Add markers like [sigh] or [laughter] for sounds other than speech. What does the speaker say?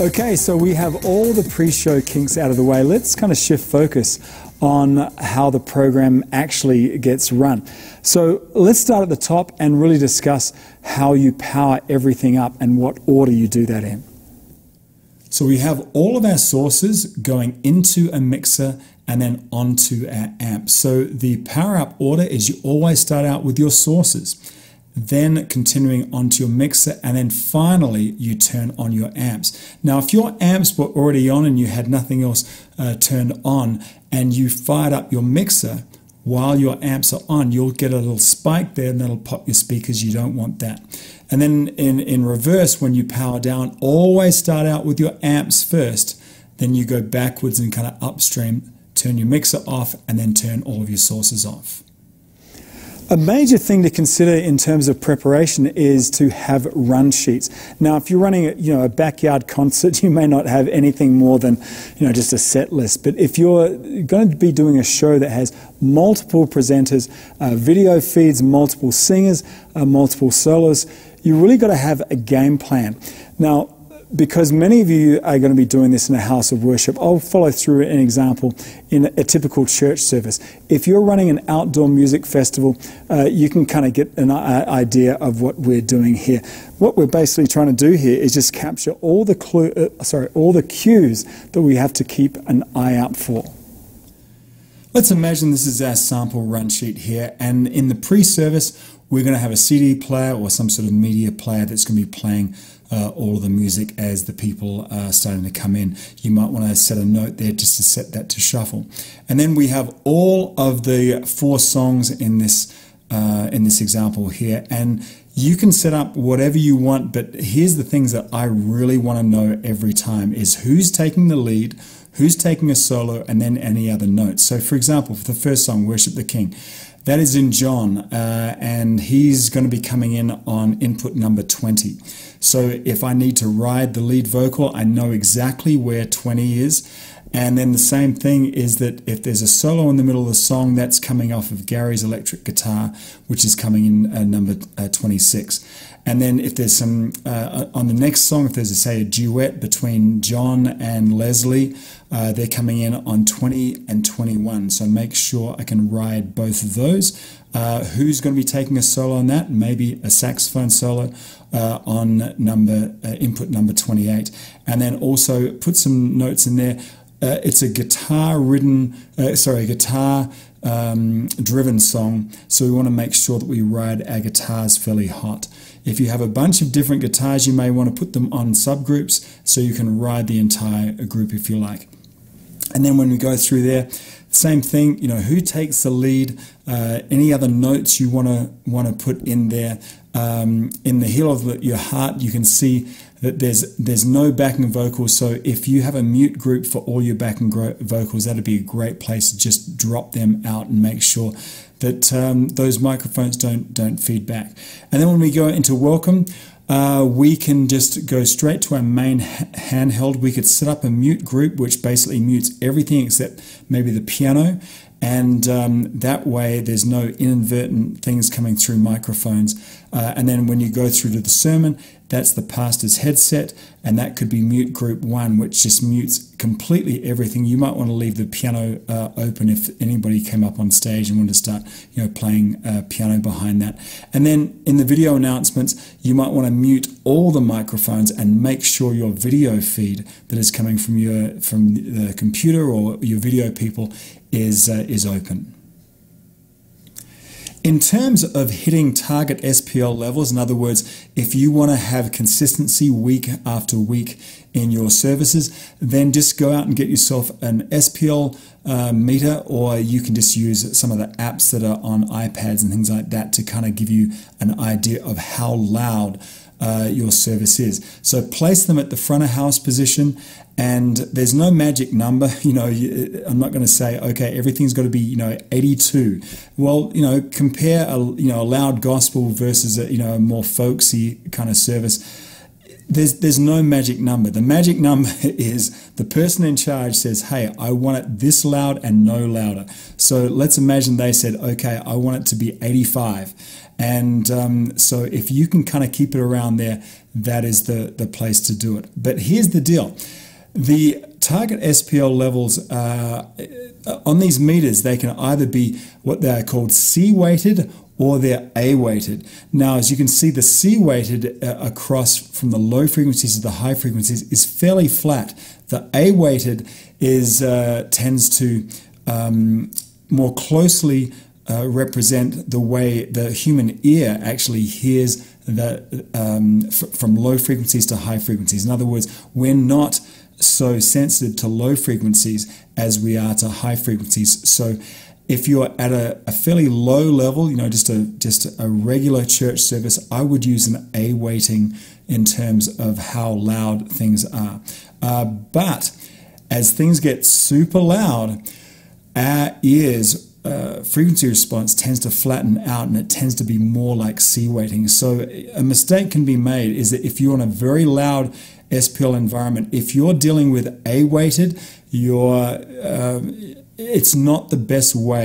Okay, so we have all the pre show kinks out of the way. Let's kind of shift focus on how the program actually gets run. So let's start at the top and really discuss how you power everything up and what order you do that in. So we have all of our sources going into a mixer and then onto our amp. So the power up order is you always start out with your sources then continuing onto your mixer, and then finally you turn on your amps. Now, if your amps were already on and you had nothing else uh, turned on, and you fired up your mixer while your amps are on, you'll get a little spike there and that'll pop your speakers. You don't want that. And then in, in reverse, when you power down, always start out with your amps first, then you go backwards and kind of upstream, turn your mixer off, and then turn all of your sources off. A major thing to consider in terms of preparation is to have run sheets. Now, if you're running, you know, a backyard concert, [laughs] you may not have anything more than, you know, just a set list. But if you're going to be doing a show that has multiple presenters, uh, video feeds, multiple singers, uh, multiple solos, you really got to have a game plan. Now, because many of you are going to be doing this in a house of worship, I'll follow through an example in a typical church service. If you're running an outdoor music festival, uh, you can kind of get an uh, idea of what we're doing here. What we're basically trying to do here is just capture all the clue, uh, sorry, all the cues that we have to keep an eye out for. Let's imagine this is our sample run sheet here, and in the pre-service, we're going to have a CD player or some sort of media player that's going to be playing uh, all of the music as the people are starting to come in. You might want to set a note there just to set that to shuffle. And then we have all of the four songs in this uh, in this example here, and you can set up whatever you want. But here's the things that I really want to know every time: is who's taking the lead, who's taking a solo, and then any other notes. So, for example, for the first song, "Worship the King." That is in John, uh, and he's going to be coming in on input number 20. So if I need to ride the lead vocal, I know exactly where 20 is. And then the same thing is that if there's a solo in the middle of the song, that's coming off of Gary's electric guitar, which is coming in uh, number uh, 26. And then if there's some, uh, on the next song, if there's, a, say, a duet between John and Leslie, uh, they're coming in on 20 and 21. So make sure I can ride both of those. Uh, who's going to be taking a solo on that? Maybe a saxophone solo uh, on number uh, input number 28. And then also put some notes in there. Uh, it's a guitar ridden, uh, sorry, guitar um, driven song. So we want to make sure that we ride our guitars fairly hot. If you have a bunch of different guitars, you may want to put them on subgroups so you can ride the entire group if you like. And then when we go through there, same thing, you know, who takes the lead, uh, any other notes you want to want to put in there. Um, in the heel of the, your heart, you can see that there's there's no backing vocals. So if you have a mute group for all your backing vocals, that'd be a great place to just drop them out and make sure that um, those microphones don't don't feed back. And then when we go into welcome, uh, we can just go straight to our main handheld. We could set up a mute group, which basically mutes everything except maybe the piano. And um, that way, there's no inadvertent things coming through microphones. Uh, and then when you go through to the sermon, that's the pastor's headset, and that could be mute group one, which just mutes completely everything. You might want to leave the piano uh, open if anybody came up on stage and wanted to start, you know, playing uh, piano behind that. And then in the video announcements, you might want to mute all the microphones and make sure your video feed that is coming from your from the computer or your video people is uh, is open. In terms of hitting target SPL levels, in other words, if you want to have consistency week after week in your services, then just go out and get yourself an SPL uh, meter, or you can just use some of the apps that are on iPads and things like that to kind of give you an idea of how loud uh, your service is. So place them at the front of house position and there's no magic number. [laughs] You know, I'm not going to say, okay, everything's got to be, you know, 82. Well, you know, compare a, you know, a loud gospel versus a, you know, a more folksy kind of service there's there's no magic number. The magic [laughs] number is the person in charge says, "Hey, I want it this loud and no louder." So let's imagine they said, "Okay, I want it to be 85," and um, so if you can kind of keep it around there, that is the the place to do it. But here's the deal: the target SPL levels uh, on these meters they can either be what they are called C weighted or they're A weighted. Now, as you can see, the C weighted uh, across from the low frequencies to the high frequencies is fairly flat. The A weighted is uh, tends to um, more closely uh, represent the way the human ear actually hears the, um, from low frequencies to high frequencies. In other words, we're not so sensitive to low frequencies as we are to high frequencies. So if you're at a, a, fairly low level, you know, just a just a regular church service, I would use an A weighting in terms of how loud things are. Uh, but as things get super loud, our ears uh, frequency response tends to flatten out and it tends to be more like C weighting. So a mistake can be made is that if you're in a very loud SPL environment, if you're dealing with A weighted, you're uh, it's not the best way